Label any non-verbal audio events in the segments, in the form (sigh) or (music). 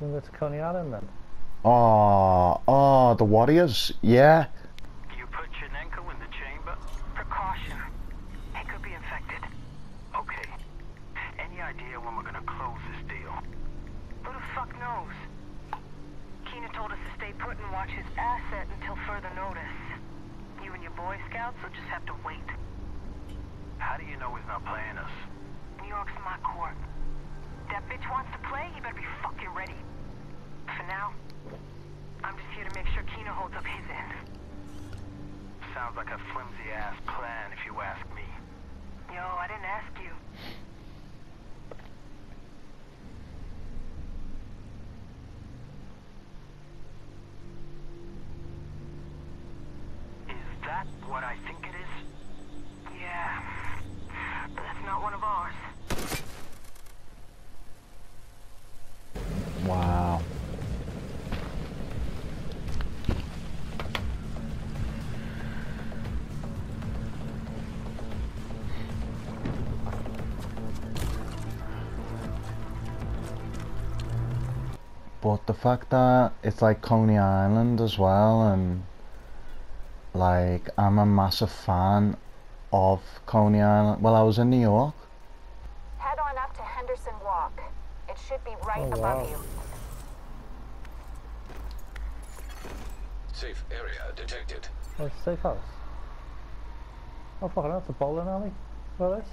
You go to Coney Island then? Oh, oh, the Warriors. Yeah. You put Chernenko in the chamber? Precaution. He could be infected. Okay. Any idea when we're gonna close this deal? Who the fuck knows? Keener told us to stay put and watch his asset until further notice. You and your Boy Scouts will just have to wait. How do you know he's not playing us? New York's my court. That bitch wants to play, he better be fucking ready. For now, I'm just here to make sure Keener holds up his end. Sounds like a flimsy-ass plan, if you ask me. Yo, I didn't ask you. But the fact that it's like Coney Island as well, and like I'm a massive fan of Coney Island. Well, I was in New York. Head on up to Henderson Walk. It should be right Oh, above wow. you. Safe area detected. Oh, it's a safe house. Oh, fucking hell, it's a bowling alley. Where is?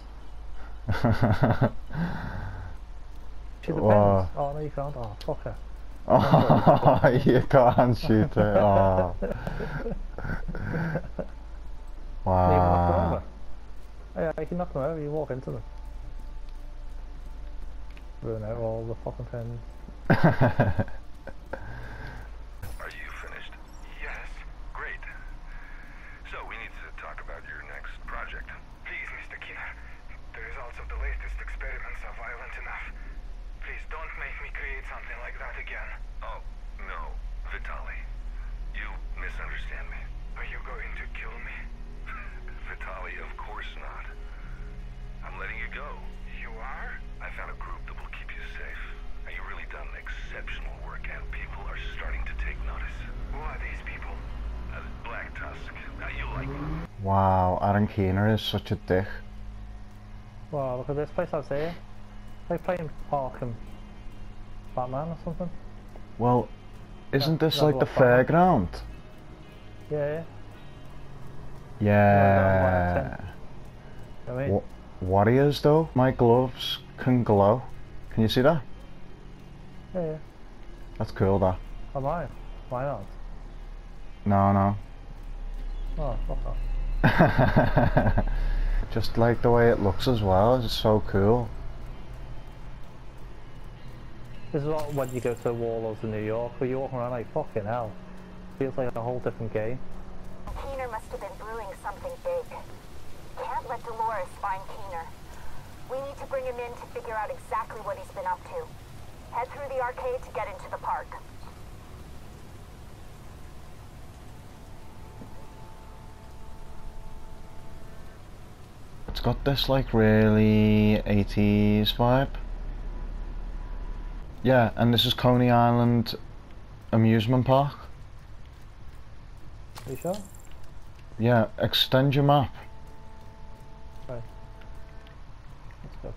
Shoot the Wow. Oh, no, you can't. Oh, fuck her. Oh, (laughs) you can't shoot it. (laughs) Oh. Leave them knock them Wow. Yeah, you can knock them over, you walk into them. Ruin out all the fucking pens. (laughs) Are you finished? Yes. Great. So we need to talk about your next project. Please, Mr. Keener. The results of the latest experiments are violent enough. Please don't make me create something like that again. Oh, no, Vitali. You misunderstand me. Are you going to kill me? (laughs) Vitali, of course not. I'm letting you go. You are? I found a group that will keep you safe. And you've really done exceptional work, and people are starting to take notice. Who are these people? Uh, Black Tusk. Now you like them. Wow, Aaron Keener is such a dick. Wow, look at this place out here. They playing Arkham Batman or something. Well, isn't this like the fairground? Yeah, yeah. Yeah. I mean, Wa- Warriors though, my gloves can glow. Can you see that? yeah, yeah. That's cool that. Oh, mine. Why not? No, no. Oh, fuck off. (laughs) Just like the way it looks as well, it's so cool. This is what when you go to Warlords in New York, where you're walking around like fucking hell. Feels like a whole different game. Keener must have been brewing something big. Can't let Dolores find Keener. We need to bring him in to figure out exactly what he's been up to. Head through the arcade to get into the park. It's got this like really 80s vibe. Yeah, and this is Coney Island amusement park. Are you sure? Yeah, extend your map. Right. Let's go.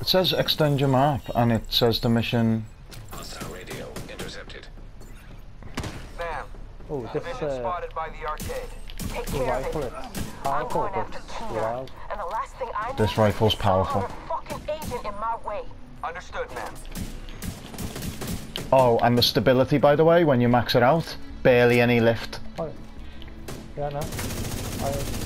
It says extend your map, and it says the mission. Hostile radio intercepted. Ma'am, Oh, this vision uh, spotted by the arcade. Take the care of rifle, it. it's I'm going but after Keener. And the last thing I This need rifle's is some powerful. Other fucking agent in my way. Understood, ma'am. Oh, and the stability, by the way, when you max it out, barely any lift. Oh, yeah, no. I,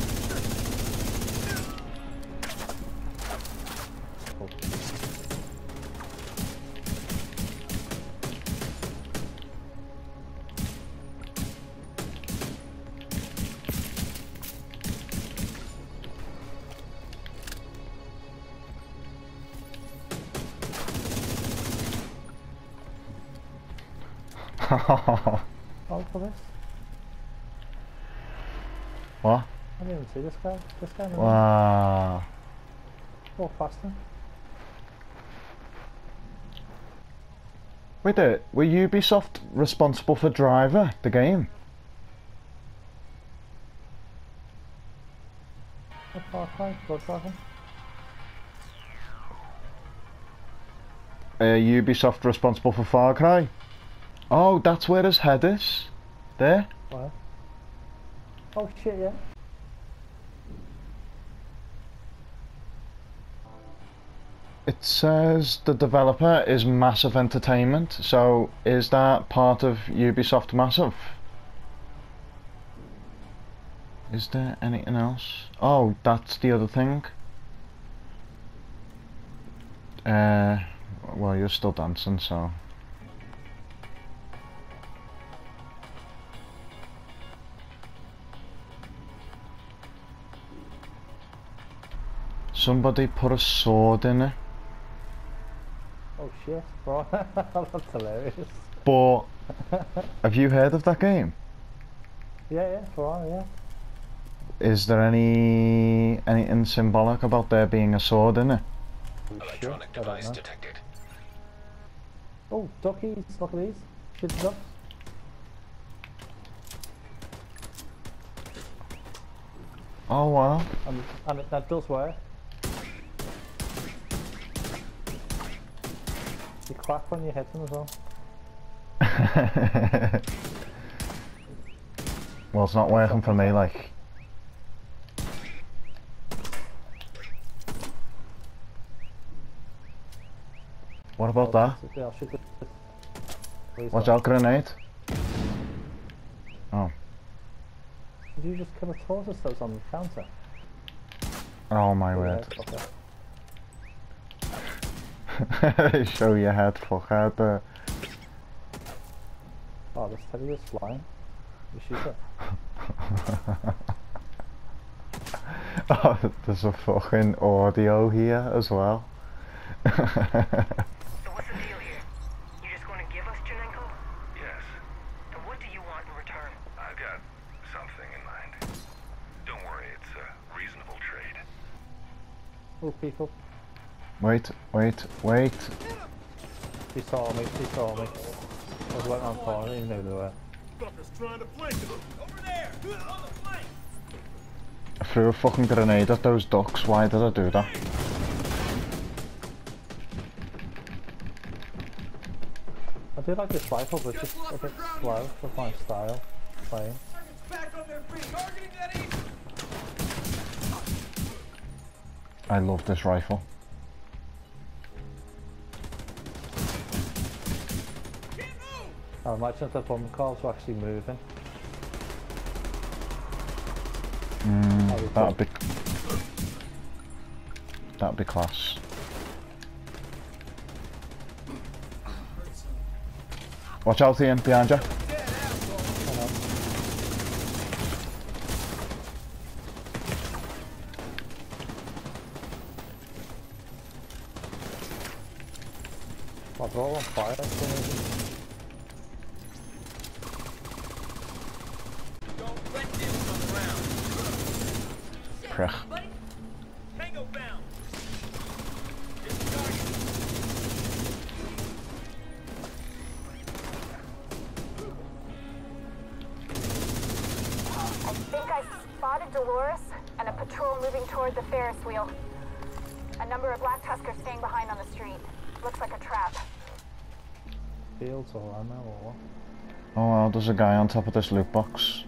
Oh, for this? what? I didn't even see this guy. This guy. Wow. Walk past him. Wait there, were Ubisoft responsible for Driver, the game? What Far Cry? Blood Dragon? Uh, Ubisoft responsible for Far Cry? Oh, that's where his head is. There. Where? Oh shit, yeah. It says the developer is Massive Entertainment, so is that part of Ubisoft Massive? Is there anything else? Oh, that's the other thing. Uh, well, you're still dancing, so. Somebody put a sword in it. Oh shit, (laughs) bro. That's hilarious. But have you heard of that game? Yeah, yeah, for on, yeah. Is there any anything symbolic about there being a sword in it? Oh, Electronic I don't device detected. Oh, duckies, look at these. Shit ducks. Oh wow. And, and it, that does work. You crack when you hit them as well. (laughs) well, it's not working for me, like. What about that? Yeah, I'll shoot it. Please Watch out, grenade. Oh. Did you just kill a tortoise that was on the counter? Oh my word. Okay. (laughs) Show your head, fuckhead. Uh, Oh, this teddy is flying. You shoot it. oh, there's a fucking audio here as well. (laughs) So what's the deal here? You just going to give us Chernenko? Yes, And what do you want in return? I've got something in mind. Don't worry, it's a reasonable trade. Oh, people. Wait, wait, wait. He saw me, he saw me. I was waiting on fire, I didn't even know they were. I threw a fucking grenade at those ducks. Why did I do that? I do like this rifle, but it's just a bit slow for my style playing. I love this rifle. I imagine if the bomb cars were actually moving. Mm, That'd be that'd be class. Watch out, Ian, behind you. Spotted Dolores and a patrol moving toward the Ferris wheel. A number of Black Tuskers staying behind on the street. Looks like a trap. Fields or ammo or what? Oh well, there's a guy on top of this loot box.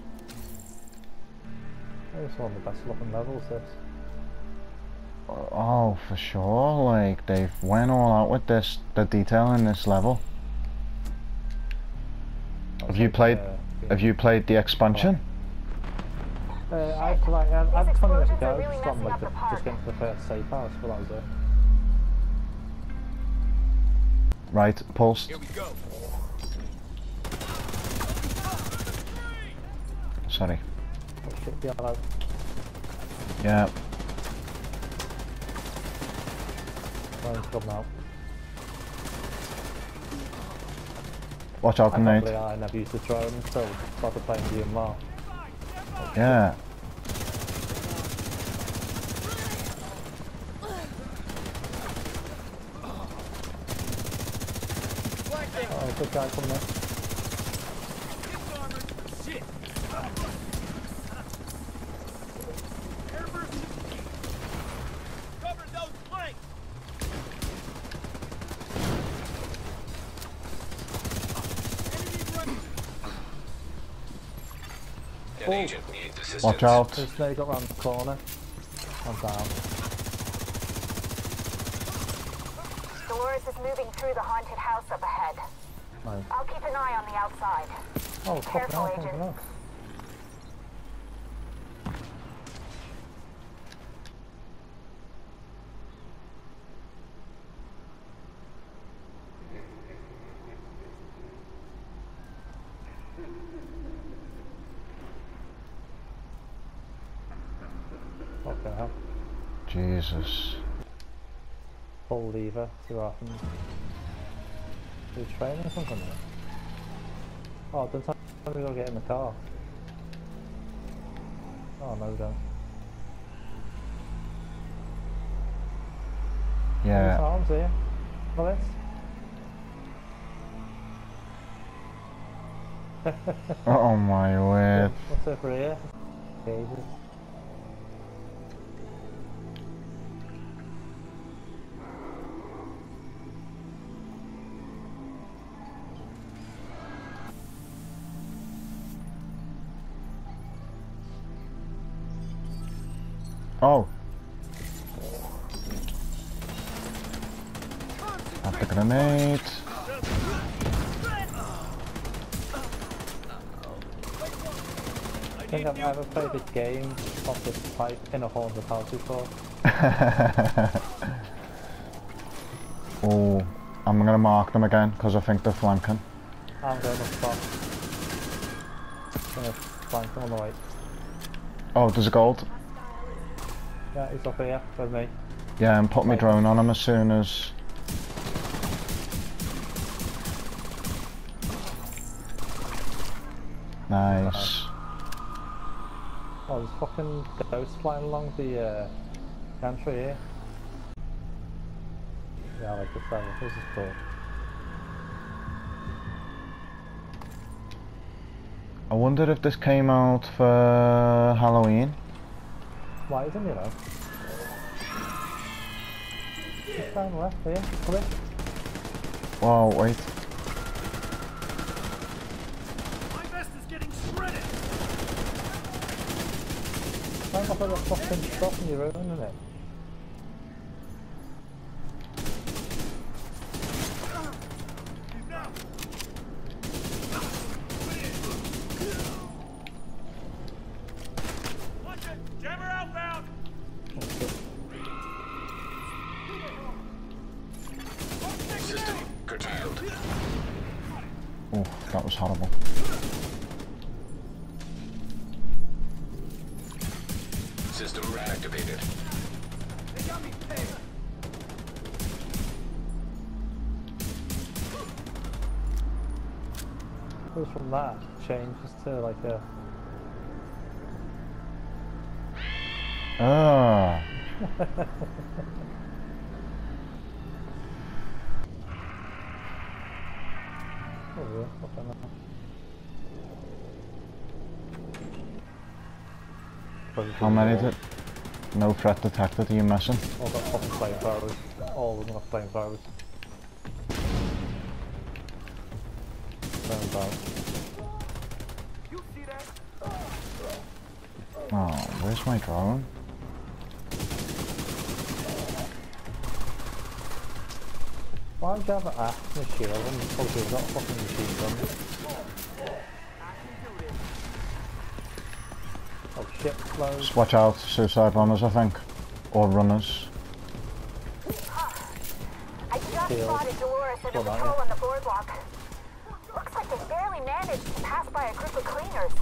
It's one of the best looking levels, this. Oh, for sure. Like they've went all out with this, the detail in this level. Have you played? uh, Have you played the expansion? Uh, I had like, I I had 20 minutes explosions are ago, really just got messing like the, the just getting to the first safe house, but that was it. Right, pulse. Sorry. Oh shit, yeah, like, Yeah. drone's coming out. Watch out, I grenade. believe I never used the drone until I started playing DMR. Yeah. Oh, good guy coming in. An Watch out. There's no got round the corner. I'm down. Dolores is moving through the haunted house up ahead. Nice. I'll keep an eye on the outside. Oh, Careful, Agent. else. Fucking hell. Jesus. Pull lever, too often. Is he training or something? Oh, don't tell me to get in the car. Oh, no, we don't. Yeah. arms here. This. Oh my word. What's over here? Cages. Oh. Have the grenade. I think I've ever played a game of this type in a haunted house before. (laughs) oh, I'm gonna mark them again because I think they're flanking. I'm going up top. Gonna flank them on the right. Oh, there's a gold. Yeah, he's up here with me. Yeah, and put my drone on him as soon as. Nice. Oh, there's fucking ghosts flying along the uh, gantry here. Yeah, I like this level. This is cool. I wonder if this came out for Halloween. Why isn't you know? Just down left here. Come in. Whoa, wait. Climb up on the fucking stuff and you're ruining it. From that, changes to like a Ah. Oh yeah, fucking hell. Probably How many did? No threat detected, are you messing? All got fucking flamethrowers. All of them got flamethrowers. Flamethrowers. Oh, where's my drone? Why would you have an axe and a shield and obviously it's not fucking machine gun? Oh shit, close. Just watch out, suicide bombers, I think. Or runners. I just Shield. spotted Dolores and a Hold on, patrol yeah. on the boardwalk. Looks like they barely managed to pass by a group of cleaners.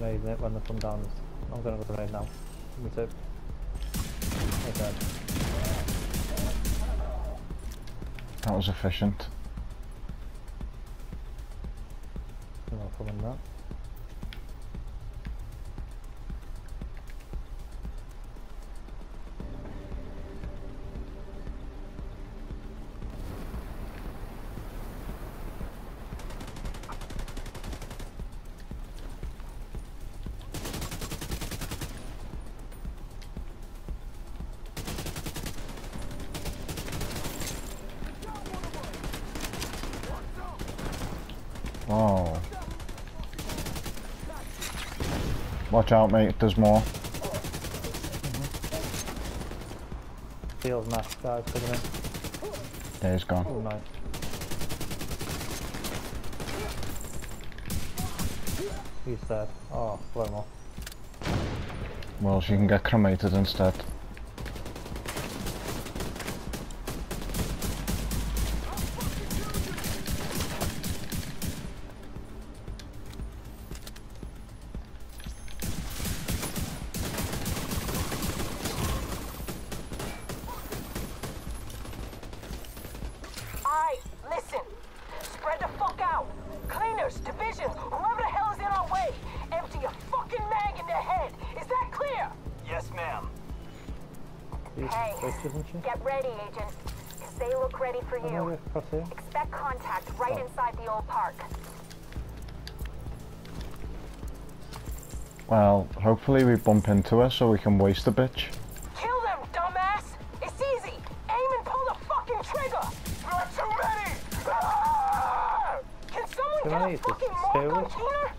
Grenade it when the sun downs. I'm gonna go right now. Me That was efficient. I'm not that. Watch out, mate. There's more. Field max guys coming in. Yeah, he's gone. Oh, nice. He's dead. Oh, blow him off. Well, she can get cremated instead. Get ready, Agent. Because they look ready for no, you. yeah, across. Expect contact right Oh. inside the old park. Well, hopefully we bump into her so we can waste the bitch. Kill them, dumbass. It's easy. Aim and pull the fucking trigger. There are too many! Ah! Can someone Can get I a fucking stay mark on Keener?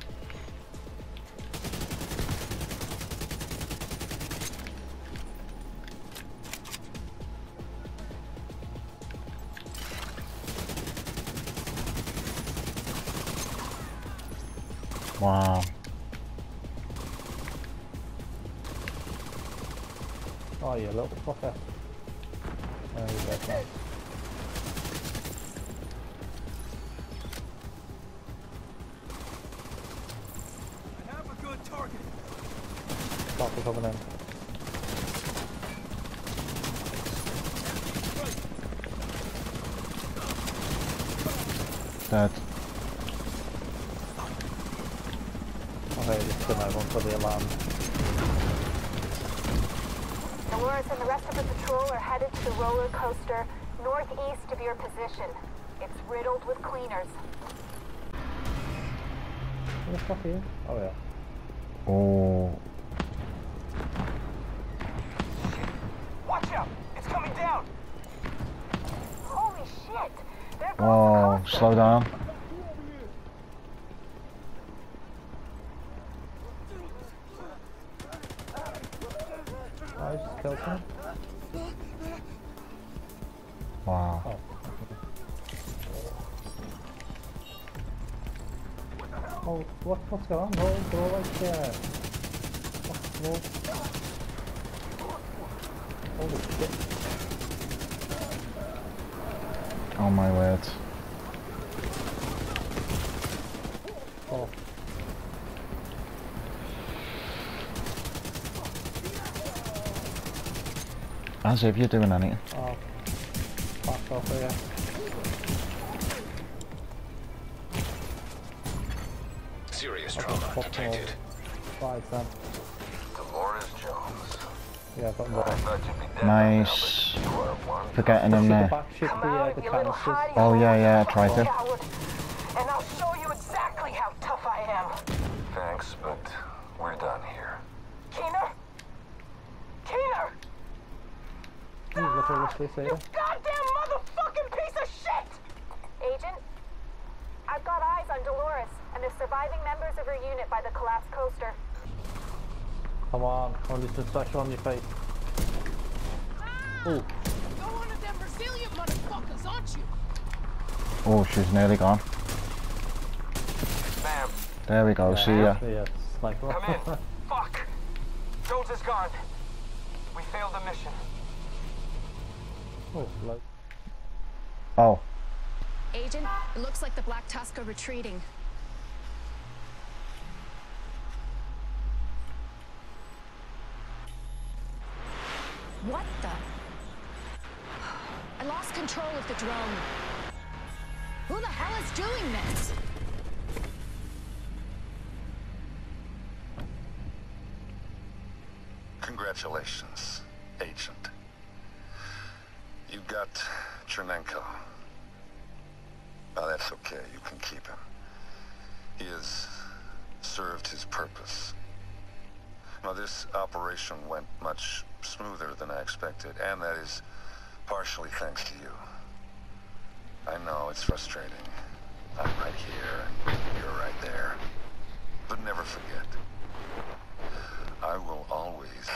Wow. Oh, you little fucker. Oh, he's dead now. I have a good target. Stop coming in. Dead. Okay, just gonna have one for the alarm. Dolores and the rest of the patrol are headed to the roller coaster northeast of your position. It's riddled with cleaners. Where the fuck are you? Oh, yeah. Oh. Watch out! It's coming down! Holy shit! There goes oh, Whoa, slow down. Oh, I just killed him. Wow. Oh. Oh, what, what's going on? No, all like, uh... No? Holy shit. Oh my word. Oh, As if you're doing anything. oh. Fuck off here. Serious Okay, trauma detected. Bye, Sam. Dolores Jones. Yeah, I've got more. thought you'd be dead Nice. by now, but you are one. Forgetting him Shoot the there. back, shoot the, uh, the you little canisters. hottie. Oh, yeah, yeah, I tried to. Coward. And I'll show you exactly how tough I am. Thanks, but we're done here. Keener? Keener! You little Wesley You goddamn motherfucking piece of shit! Agent, I've got eyes on Dolores and the surviving members of her unit by the collapsed coaster. Come on, only some special on your face. Ooh, You're one of them resilient motherfuckers, aren't you? Oh, she's nearly gone. Ma'am, There we go, see ya. yeah, sniper. come in. (laughs) Fuck! Jones is gone. We failed the mission. Oh. Oh. Agent, it looks like the Black Tusk are retreating. What the? I lost control of the drone. Who the hell is doing this? Congratulations, Agent. You got Chernenko. Now that's okay, you can keep him. He has served his purpose. Now this operation went much smoother than I expected, and that is partially thanks to you. I know it's frustrating. I'm right here, and you're right there. But never forget, I will always